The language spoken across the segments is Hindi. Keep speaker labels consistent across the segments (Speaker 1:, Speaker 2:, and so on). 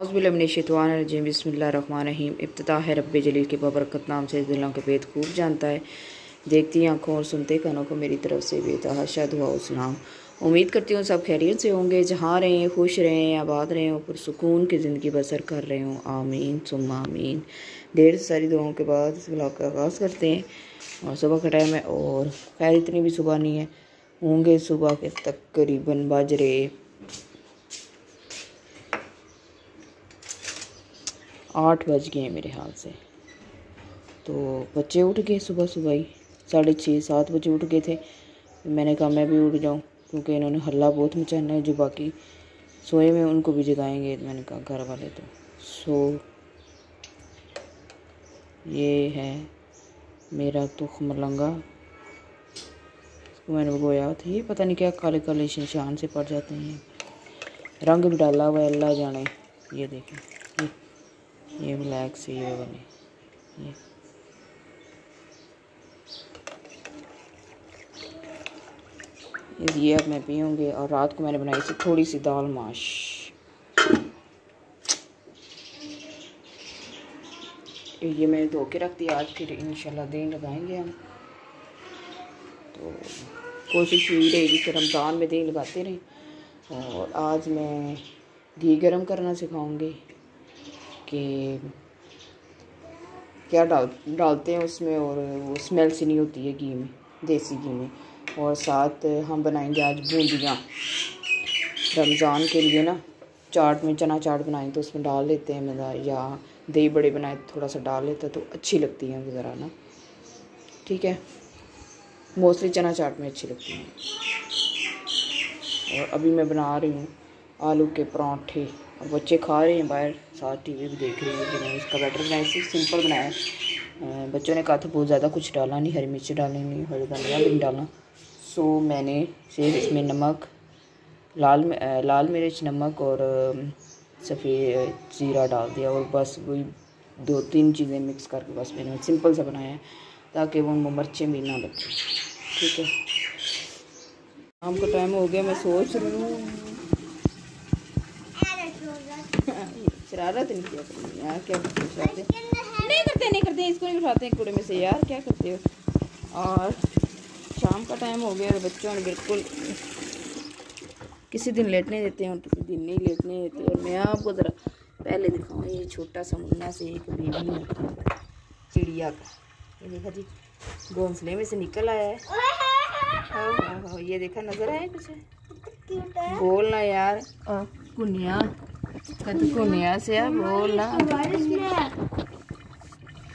Speaker 1: अज़बिलमिनशवानरजीम बसमीम इब्तदा है रब जलील के बबरकत नाम से दिलों के भेद खूब जानता है। देखती आँखों और सुनते कानों को मेरी तरफ़ से बेतहाशा दुआ सलाम उम्मीद करती हूँ सब खैरियत से होंगे। जहाँ रहें, खुश रहें, आबाद रहें और पुरसकून की ज़िंदगी बसर कर रहे हों। आमीन सुम आमीन। ढेर सारी दुआओं के बाद इस ब्लॉग का आगाज़ करते हैं। और सुबह का टाइम है और खैर इतनी भी सुबह नहीं है। होंगे सुबह के तकरीबन बज रहे आठ बज गए हैं मेरे हाल से। तो बच्चे उठ गए सुबह सुबह ही। साढ़े छः, सात बजे उठ गए थे। मैंने कहा, मैं भी उठ जाऊँ, क्योंकि इन्होंने हल्ला बहुत मचाना है जो बाकी सोए में उनको भी जगाएँगे। मैंने कहा, घर वाले तो। सो, ये है मेरा तुख मलंगा। मैंने भगोया था ये पता नहीं क्या काले काले निशान से पड़ जाते हैं। रंग भी डाला हुआ अल्लाह जाने। ये देखें। ये ब्लैक से ये बने। ये। ये अब मैं पीऊँगी और रात को मैंने बनाई थी थोड़ी सी दाल माश। ये मैंने धो के रख दिया आज फिर इंशाल्लाह दिन लगाएँगे हम। तो कोशिश यही रहेगी कि रमज़ान में दिन लगाते रहें और आज मैं घी गरम करना सिखाऊँगी। कि क्या डाल, डालते हैं उसमें और वो स्मेल सी नहीं होती है घी में, देसी घी में। और साथ हम बनाएँगे आज बूंदियाँ। रमज़ान के लिए ना, चाट में, चना चाट बनाएँ तो उसमें डाल लेते हैं मज़ा या दही बड़े बनाए थोड़ा सा डाल लेते तो अच्छी लगती हैं ज़रा ना। ठीक है? मोस्टली चना चाट में अच्छी लगती हैं। और अभी मैं बना रही हूँ। आलू के पराठे। और बच्चे खा रहे हैं बाहर, साथ टीवी भी देख रहे हैं कि मैंने इसका बैटर बनाया सिर्फ़ सिंपल बनाया बच्चों ने कहा था बहुत ज़्यादा कुछ डाला नहीं, हरी मिर्च डालनी नहीं, हरी धनिया भी नहीं डालना। सो मैंने सिर्फ़ इसमें नमक, लाल लाल मिर्च, नमक और सफ़ेद ज़ीरा डाल दिया और बस वही दो तीन चीज़ें मिक्स करके बस मैंने सिंपल सा बनाया है, ताकि वो मिर्चें भी ना लगे ठीक है। शाम का टाइम हो गया, मैं सोच रही हूँ। शरारत नहीं किया तुमने यार क्या करते नहीं करते नहीं करते इसको नहीं उठाते कूड़े में से यार क्या करते हो और शाम का टाइम हो गया और बच्चों ने बिल्कुल किसी दिन लेटने देते हैं और किसी दिन नहीं लेटने देते और मैं आपको ज़रा पहले दिखाऊँ ये छोटा सा मुन्ना से एक बेबी चिड़िया का ये देखा जी घोंसले में से निकल आया है हाँ हाँ। हाँ ये देखा नज़र आया कुछ बोलना यार कुनिया कतकुनिया से बोलना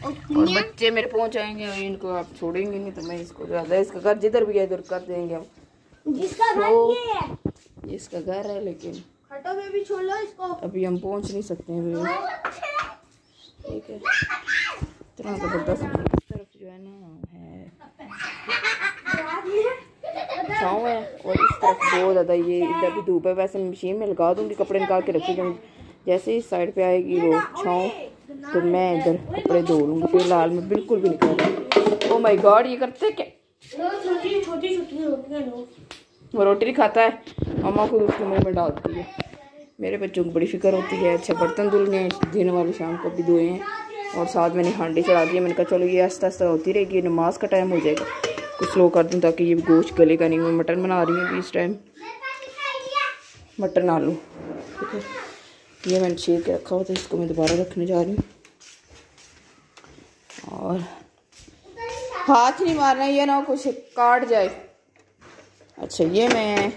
Speaker 1: और बच्चे मेरे पहुँच आएँगे और इनको आप छोड़ेंगे नहीं तो मैं इसको ज़्यादा इसका घर जिधर भी है इधर कर देंगे हम।
Speaker 2: जिसका घर तो, ये है।
Speaker 1: इसका घर है लेकिन
Speaker 2: हटो बेबी छोड़ लो इसको।
Speaker 1: अभी हम पहुँच नहीं सकते हैं बेबी। ठीक है। इतना ज़बरदस्त तरफ़ जो है ना है। छाँव है और इस तरफ़ बहुत ज़्यादा ये इधर भी धूप है वैसे मशीन में लगा दूँगी कपड़े निकाल के रखी जाऊँगी। जैसे इस साइड पे आएगी वो छाँव तो मैं इधर कपड़े धो लूँगी फिर लाल में बिल्कुल भी नहीं कर ओ माय गॉड ये करते क्या? वो रोटी नहीं खाता है। मामा खुद उसके मुँह में डालती है। मेरे बच्चों को बड़ी फ़िक्र होती है अच्छा बर्तन धुल गए दिन वाली शाम को भी धोए हैं और साथ मैंने हांडी चढ़ा दी मैंने कहा चलो ये आस्ता आस्ता होती रहेगी नमाज़ का टाइम हो जाएगा। कुछ स्लो कर दूँ ताकि ये गोश्त गलेगा नहीं मैं मटन बना रही हूँ इस टाइम मटन आलू। ठीक है ये मैंने छील के रखा हुआ था, इसको मैं दोबारा रखने जा रही हूँ। और हाथ नहीं मारना, ये ना कुछ काट जाए। अच्छा ये मैं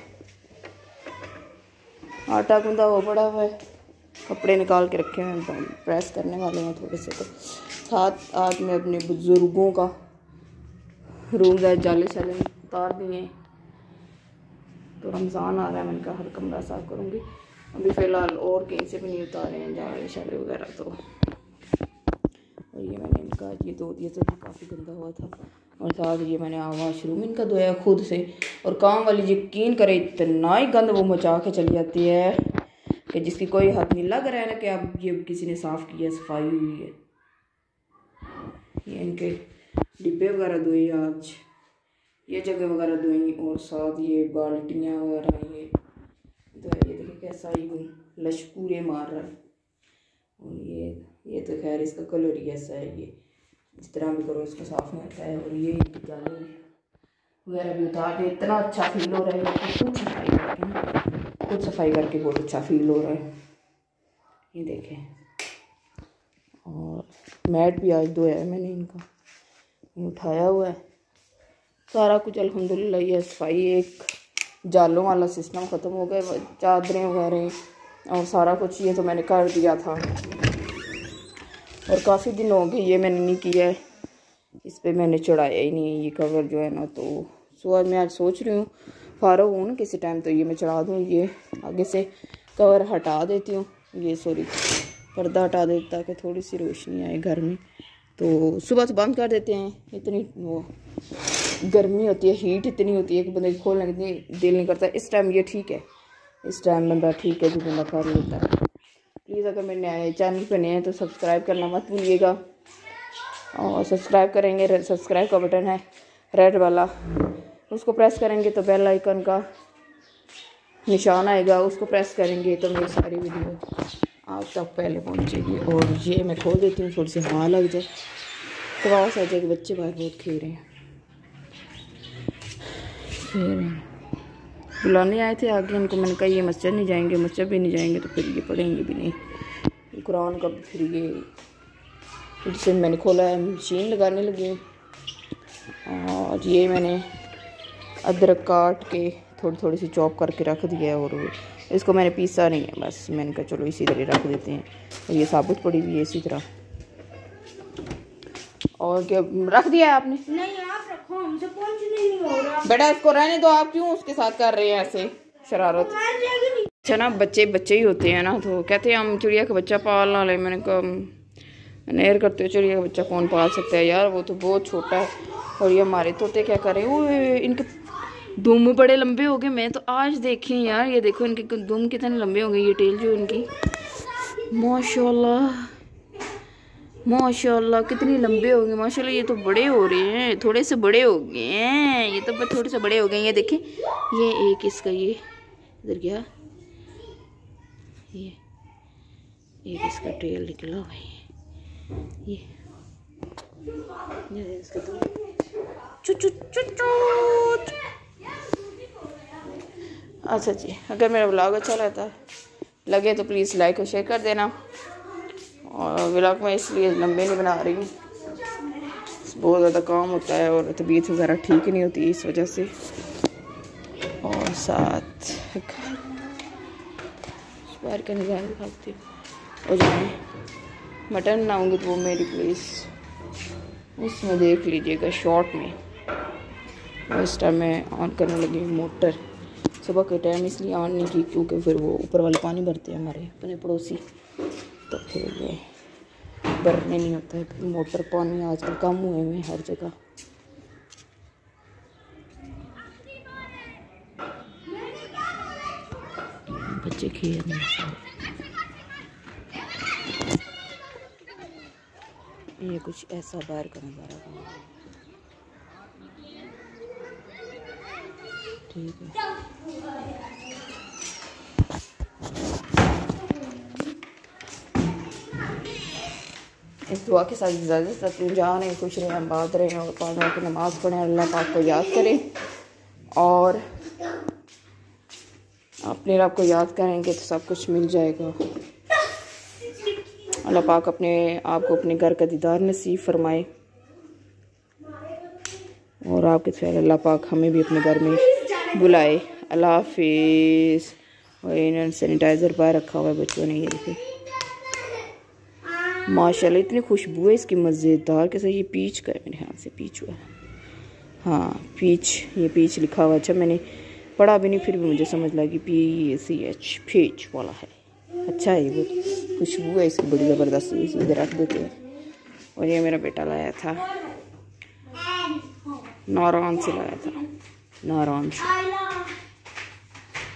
Speaker 1: आटा गूंदा वो पड़ा हुआ है, कपड़े निकाल के रखे हैं प्रेस करने वाले हैं थोड़े से तो। साथ आज मैं अपने बुज़ुर्गों का रूम जाले शाले उतार दिए। तो रमज़ान आ रहा है मैंने कहा हर कमरा साफ़ करूँगी। अभी फ़िलहाल और कहीं से भी नहीं उतारे हैं जाले शाले वगैरह तो। और ये मैंने इनका, ये दो दिया तो भी काफ़ी गंदा हुआ था। और साथ ये मैंने वाशरूम इनका धोया खुद से। और काम वाली यकीन करे इतना ही गंद वो मचा के चली जाती है कि जिसकी कोई हद नहीं लग रहा है ना कि अब ये किसी ने साफ़ किया, सफ़ाई हुई है। ये इनके डिब्बे वगैरह धोए आज। ये जगह वगैरह धोई और साथ ये बाल्टियाँ वगैरह कैसा ये लश पूरे मार रहा है। और ये ये तो खैर इसका कलर ही ऐसा है ये जिस तरह भी करो इसको साफ़ नहीं आता है। और ये जाले वगैरह भी उतार दे इतना अच्छा फील हो रहा है। खुद सफ़ाई करके खुद सफ़ाई करके बहुत अच्छा फील हो रहा है। ये देखें। और मैट भी आज धोया है मैंने इनका। उठाया हुआ है। सारा कुछ अल्हम्दुलिल्लाह, ये सफ़ाई एक जालों वाला सिस्टम ख़त्म हो गया, चादरें वगैरह और सारा कुछ ये तो मैंने कर दिया था। और काफ़ी दिन हो गए, ये मैंने नहीं किया है। इस पर मैंने चढ़ाया ही नहीं ये कवर जो है ना तो सो मैं आज सोच रही हूँ फारो हूँ ना किसी टाइम तो ये मैं चढ़ा दूँ, ये आगे से कवर हटा देती हूँ। ये सॉरी पर्दा हटा देती ताकि थोड़ी सी रोशनी आए घर में। तो सुबह से बंद कर देते हैं, इतनी वो गर्मी होती है हीट इतनी होती है कि बंदे खोलने की दिल नहीं करता। इस टाइम ये ठीक है। इस टाइम बंदा ठीक है, जो बंदा कर लेता है। प्लीज़ अगर मेरे नए चैनल पर नए हैं तो सब्सक्राइब करना मत भूलिएगा। और सब्सक्राइब करेंगे सब्सक्राइब का बटन है रेड वाला। उसको प्रेस करेंगे तो बेल आइकन का निशान आएगा। उसको प्रेस करेंगे तो मेरी सारी वीडियो आप तक पहले पहुंचेगी। और ये मैं खोल देती हूँ, थोड़ी सी हवा लग जाए। तो आ कि बच्चे बाहर बहुत खेल रहे हैं। फिर बुलाने आए थे आगे, उनको मैंने कहा, ये मस्जिद नहीं जाएँगे, मस्जिद भी नहीं जाएँगे तो फिर ये पढ़ेंगे भी नहीं। कुरान का फिर ये जिसे मैंने खोला है मशीन लगाने लगी और ये मैंने अदरक काट के थोड़ी थोड़ी सी चॉप करके रख दिया है और इसको मैंने पीसा नहीं है, बस मैंने कहा, चलो इसी तरह रख देते हैं। और ये साबुत पड़ी हुई है इसी तरह। और क्या रख दिया है आपने?
Speaker 2: नहीं, आप हो रहा।
Speaker 1: बेटा इसको रहने दो आप क्यों उसके साथ कर रहे हैं ऐसे शरारत?
Speaker 2: नहीं।
Speaker 1: अच्छा ना बच्चे बच्चे ही होते हैं ना तो कहते हैं हम चिड़िया का बच्चा पाल ना ले। मैंने कहा एयर करते हो चिड़िया का बच्चा कौन पाल सकता है यार? वो तो बहुत छोटा है और ये हमारे तोते क्या करें? वो इनके दुम बड़े लंबे हो गए। मैं तो आज देखे यार ये देखो इनके दुम कितने लंबे हो गए ये टेल जो इनकी। माशाल्लाह। माशाल्लाह, कितनी लंबे हो गए माशाल्लाह, ये तो बड़े हो रहे हैं, थोड़े से बड़े हो गए हैं, ये तो बस थोड़े से बड़े हो गए ये देखें, ये एक इसका, ये, इधर गया ये, एक इसका टेल निकला हुआ ये ये इसका तो अच्छा जी, अगर मेरा ब्लॉग अच्छा लगता है लगे तो प्लीज़ लाइक और शेयर कर देना। और ब्लॉग में इसलिए लंबे नहीं बना रही हूँ। बहुत ज़्यादा काम होता है और तबीयत वगैरह ठीक नहीं होती इस वजह से। और साथ बाहर का नज़ारा दिखाती हूँ। और मटन बनाऊँगी तो वो मेरी प्लीज़ उसमें देख लीजिएगा शॉर्ट में। इस टाइम मैं ऑन करने लगी मोटर। सुबह के टाइम इसलिए ऑन नहीं की क्योंकि फिर वो ऊपर वाले पानी भरते हैं हमारे अपने पड़ोसी। तो फिर ये भरने नहीं होता है मोटर पानी आजकल कम हुए हुए हर जगह। बच्चे खेल ये कुछ ऐसा बाहर का नज़ारा ठीक है। इस दुआ के साथ इजाज़त चाहती हूँ जहाँ नहीं खुश रहें बात रहें और पाँच वक्त नमाज़ पढ़ें, अल्लाह पाक को याद करें। और अपने रब को याद करेंगे तो सब कुछ मिल जाएगा। अल्लाह पाक अपने आप को अपने घर का दीदार नसीब फरमाए। और आपके फिर अल्लाह पाक हमें भी अपने घर में बुलाए। अल्लाह हाफिज़। और इन्होंने सैनिटाइज़र बाहर रखा हुआ है, बच्चों ने ये देखे। माशाल्लाह इतनी खुशबू है इसकी मज़ेदार कैसे ये पीच का है मेरे हाथ से पीच हुआ है। हाँ पीच ये पीच लिखा हुआ अच्छा मैंने पढ़ा भी नहीं फिर भी मुझे समझ लगी P A C H peach वाला है। अच्छा है वो खुशबू है इसकी बड़ी ज़बरदस्त इधर रख देते हैं। और ये मेरा बेटा लाया था। नारायण से लाया था। नारायण से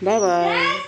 Speaker 1: बाय बाय